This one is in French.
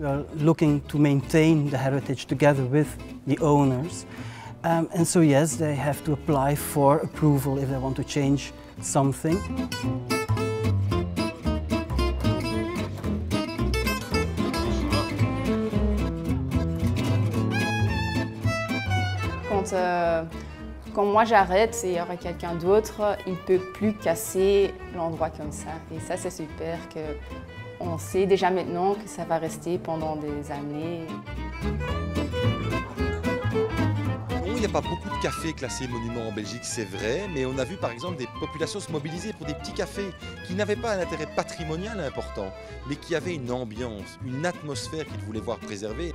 looking to maintain the heritage together with the owners. Um, and so yes, they have to apply for approval if they want to change something. Quand, euh, quand moi j'arrête et il y aura quelqu'un d'autre, il ne peut plus casser l'endroit comme ça. Et ça c'est super qu'on sait déjà maintenant que ça va rester pendant des années. Il n'y a pas beaucoup de cafés classés monuments en Belgique, c'est vrai, mais on a vu par exemple des populations se mobiliser pour des petits cafés qui n'avaient pas un intérêt patrimonial important, mais qui avaient une ambiance, une atmosphère qu'ils voulaient voir préservée.